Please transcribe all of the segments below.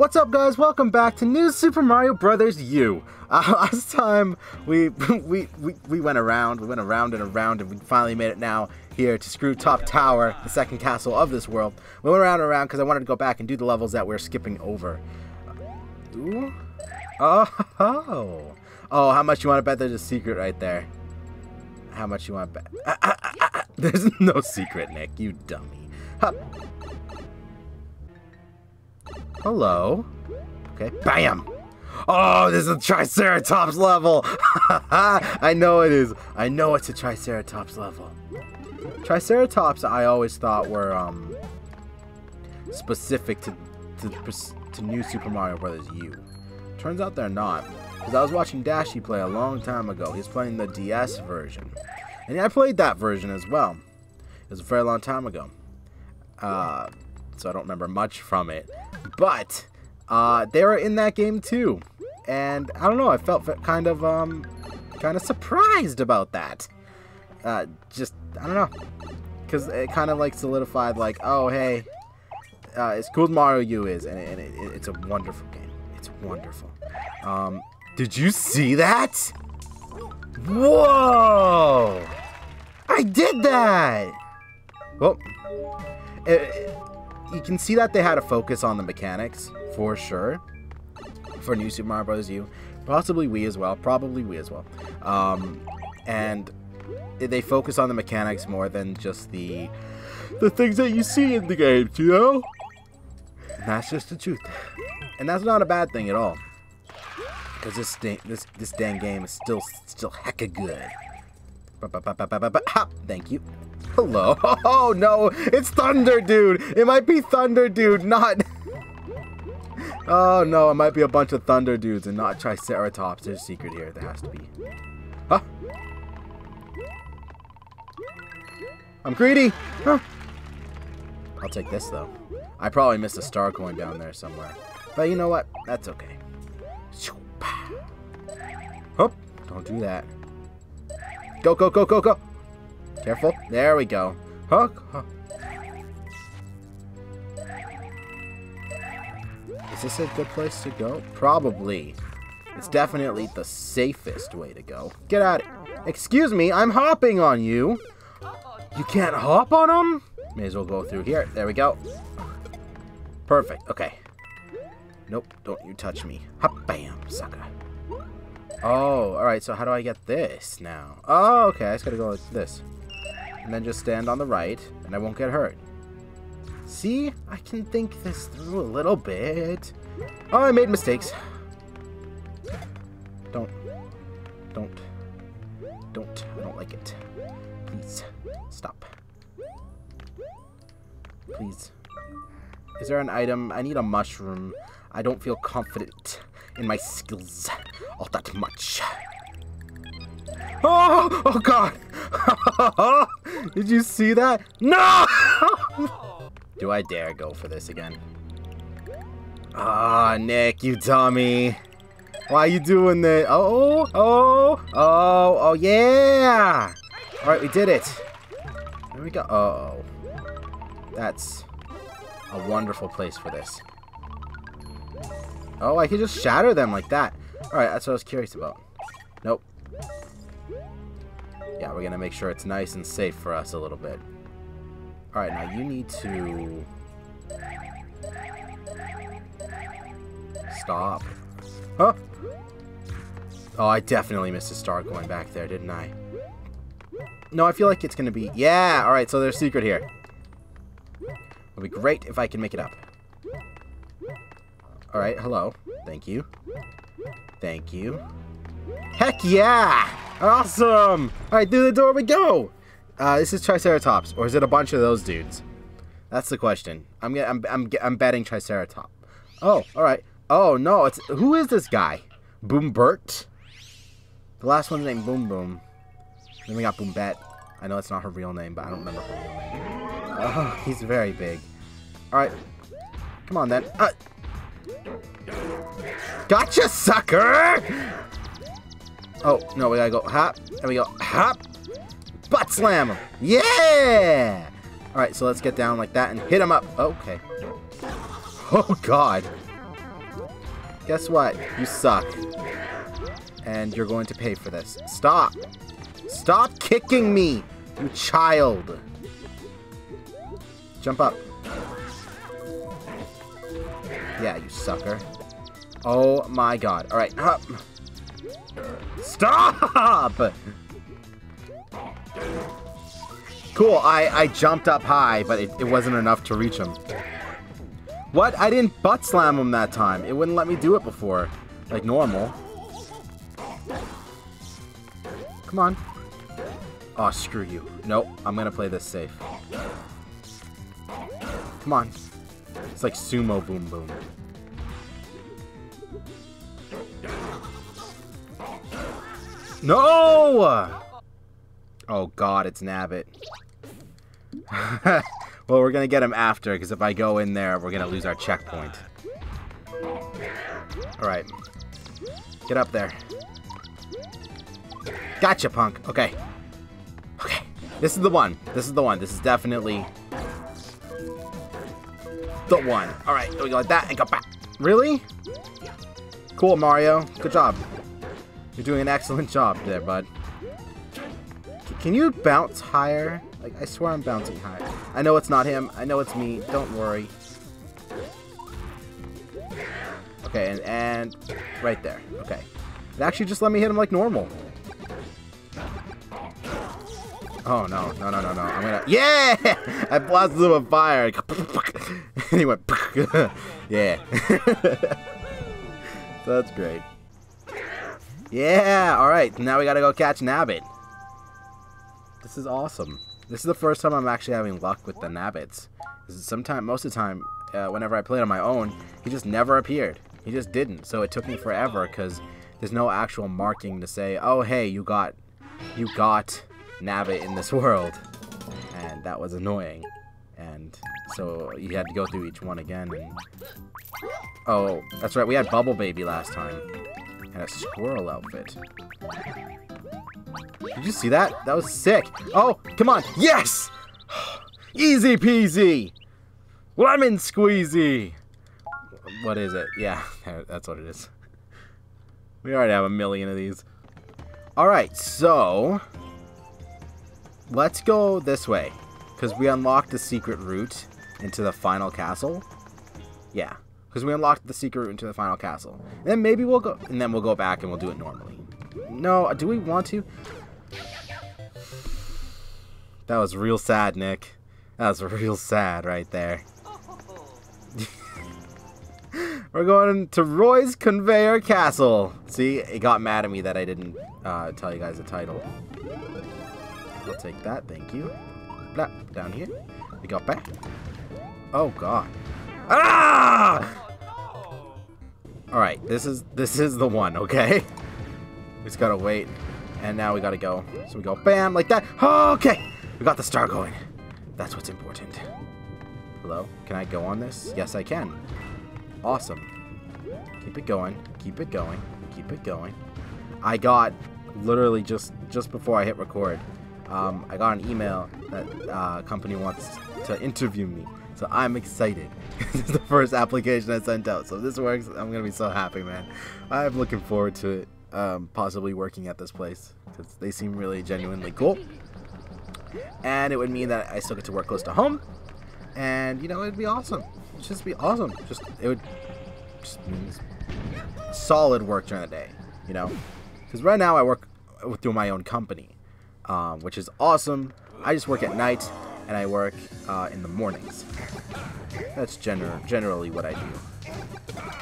What's up guys, welcome back to New Super Mario Brothers U. Uh, last time we, we, we, we went around, we went around and around and we finally made it now here to Screw Top Tower, the second castle of this world. We went around and around because I wanted to go back and do the levels that we're skipping over. Ooh. Oh, oh, how much you want to bet there's a secret right there? How much you want to bet? Ah, ah, ah. There's no secret, Nick, you dummy. Hello. Okay, bam! Oh, this is a Triceratops level! I know it is. I know it's a Triceratops level. Triceratops, I always thought were um specific to to, to New Super Mario Bros. U. Turns out they're not. Because I was watching Dashie play a long time ago. He's playing the DS version. And I played that version as well. It was a very long time ago. Uh, so I don't remember much from it. But uh, they were in that game too. And I don't know, I felt kind of um, kind of surprised about that. Uh, just, I don't know. Because it kind of like solidified like, oh, hey, uh, as cool Mario U is. And, it, and it, it's a wonderful game. It's wonderful. Um, did you see that? Whoa! I did that! Well, it, you can see that they had a focus on the mechanics, for sure. For New Super Mario Bros. U. Possibly Wii as well. Probably Wii as well. Um, and they focus on the mechanics more than just the the things that you see in the games, you know? And that's just the truth. And that's not a bad thing at all. Because this, this this dang game is still still hecka good. Thank you. Hello. Oh no, it's Thunder Dude. It might be Thunder Dude, not. oh no, it might be a bunch of Thunder Dudes and not Triceratops. There's a secret here. There has to be. Huh? I'm greedy. Huh? I'll take this though. I probably missed a star coin down there somewhere. But you know what? That's okay. Oh, don't do that. Go, go, go, go, go. Careful. There we go. Hook. Huh. Is this a good place to go? Probably. It's definitely the safest way to go. Get out. Excuse me, I'm hopping on you. You can't hop on them? May as well go through here. There we go. Perfect. Okay. Nope, don't you touch me. Hop, bam, sucker. Oh, alright, so how do I get this now? Oh, okay, I just gotta go like this. And then just stand on the right, and I won't get hurt. See? I can think this through a little bit. Oh, I made mistakes. Don't. Don't. Don't. I don't like it. Please. Stop. Please. Is there an item? I need a mushroom. I don't feel confident in my skills all that much. Oh, oh God. Did you see that? No! Do I dare go for this again? Ah, oh, Nick, you dummy. Why are you doing this? Oh, oh, oh, oh, yeah. All right, we did it. There we go. Oh. That's a wonderful place for this. Oh, I can just shatter them like that. Alright, that's what I was curious about. Nope. Yeah, we're going to make sure it's nice and safe for us a little bit. Alright, now you need to... Stop. Huh? Oh, I definitely missed a star coin back there, didn't I? No, I feel like it's going to be... Yeah! Alright, so there's a secret here. It'll be great if I can make it up. Alright, hello. Thank you. Thank you. Heck yeah! Awesome! Alright, through the door we go! Uh, this is Triceratops, or is it a bunch of those dudes? That's the question. I'm I'm I'm I'm betting Triceratops. Oh, all right. Oh no, it's who is this guy? Boombert. The last one's named Boom Boom. Then we got Boombet. I know it's not her real name, but I don't remember her real name. Oh, he's very big. All right, come on then. Uh, Gotcha, sucker! Oh, no, we gotta go hop. There we go. Hop. Butt slam him. Yeah! Alright, so let's get down like that and hit him up. Okay. Oh, God. guess what? You suck. And you're going to pay for this. Stop! Stop kicking me, you child! Jump up. Yeah, you sucker. Oh my god. Alright, up. Stop! Cool, I, I jumped up high, but it, it wasn't enough to reach him. What? I didn't butt slam him that time. It wouldn't let me do it before. Like normal. Come on. Oh, screw you. Nope, I'm gonna play this safe. Come on. It's like sumo boom boom. No! Oh god, it's Nabbit. well, we're gonna get him after, because if I go in there, we're gonna lose our checkpoint. Alright. Get up there. Gotcha, punk. Okay. Okay. This is the one. This is the one. This is definitely the one. Alright, we go like that and go back. Really? Cool, Mario. Good job. You're doing an excellent job there, bud. C can you bounce higher? Like, I swear I'm bouncing higher. I know it's not him. I know it's me. Don't worry. Okay, and, and right there. Okay. It actually just let me hit him like normal. Oh, no. No, no, no, no. I'm gonna... Yeah! I blasted him with fire. and he went... yeah. That's great. Yeah! Alright, now we gotta go catch Nabbit. This is awesome. This is the first time I'm actually having luck with the Nabbits. Sometimes, most of the time, uh, whenever I played on my own, he just never appeared. He just didn't. So it took me forever because there's no actual marking to say, oh, hey, you got, you got Nabbit in this world. And that was annoying. And so you had to go through each one again. And... Oh, that's right. We had Bubble Baby last time. And a squirrel outfit. Did you see that? That was sick. Oh, come on. Yes! Easy peasy. Lemon squeezy. What is it? Yeah, that's what it is. We already have a million of these. Alright, so... Let's go this way. Because we unlocked the secret route into the final castle. Yeah. Because we unlocked the secret route into the final castle. And then maybe we'll go... And then we'll go back and we'll do it normally. No, do we want to? That was real sad, Nick. That was real sad right there. We're going to Roy's Conveyor Castle. See, it got mad at me that I didn't uh, tell you guys the title. I'll take that, thank you. Blah, down here. We got back. Oh god. Ah! Alright, this is this is the one, okay? We just gotta wait. And now we gotta go. So we go bam, like that. Oh, okay! We got the star coin. That's what's important. Hello? Can I go on this? Yes, I can. Awesome. Keep it going. Keep it going. Keep it going. I got literally just just before I hit record. Um, I got an email that uh, company wants to interview me. So I'm excited. this is the first application I sent out. So if this works, I'm going to be so happy, man. I'm looking forward to it. Um, possibly working at this place. Because they seem really genuinely cool. And it would mean that I still get to work close to home. And, you know, it'd be awesome. It'd just be awesome. Just, it would just solid work during the day, you know? Because right now I work through my own company, um, which is awesome. I just work at night, and I work uh, in the mornings. That's gener generally what I do.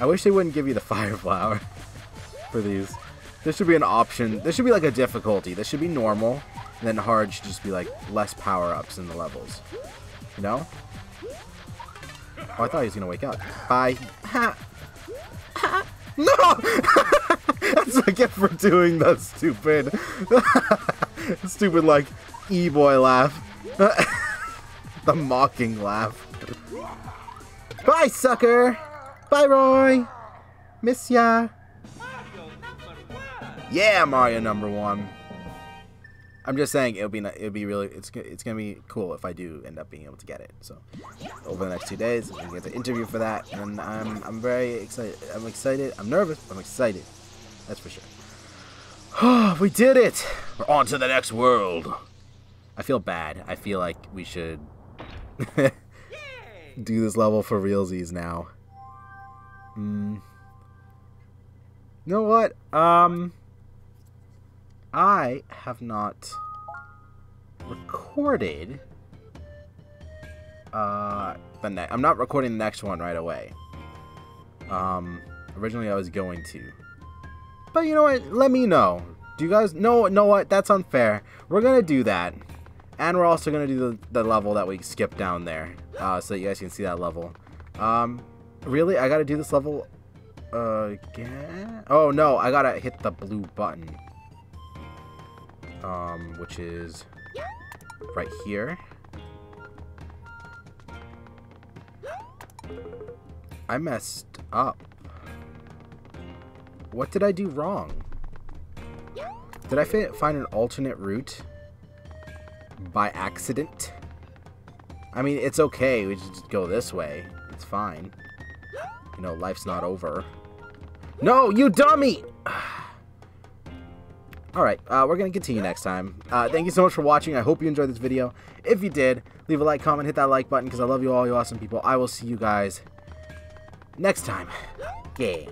I wish they wouldn't give you the fire flower for these. There should be an option. There should be like a difficulty. This should be normal, and then hard should just be like less power-ups in the levels. You know? Oh, I thought he was gonna wake up. Bye. Ha. Ha. No! That's what I get for doing that stupid, stupid like e-boy laugh. the mocking laugh. Bye, sucker. Bye, Roy. Miss ya. Yeah, Mario number one. I'm just saying it'll be it'll be really it's it's gonna be cool if I do end up being able to get it. So over the next two days, we get the interview for that, and I'm I'm very excited. I'm excited. I'm nervous. I'm excited. That's for sure. we did it. We're on to the next world. I feel bad. I feel like we should do this level for realsies now. Hmm. You know what? Um. I have not recorded uh the next. I'm not recording the next one right away. Um, originally I was going to, but you know what? Let me know. Do you guys know? Know what? That's unfair. We're gonna do that, and we're also gonna do the, the level that we skipped down there, uh, so you guys can see that level. Um, really? I gotta do this level again? Oh no! I gotta hit the blue button um, which is right here. I messed up. What did I do wrong? Did I find an alternate route by accident? I mean, it's okay. We just go this way. It's fine. You know, life's not over. No, you dummy! Alright, uh, we're going to continue next time. Uh, thank you so much for watching. I hope you enjoyed this video. If you did, leave a like, comment, hit that like button because I love you all, you awesome people. I will see you guys next time. Yeah.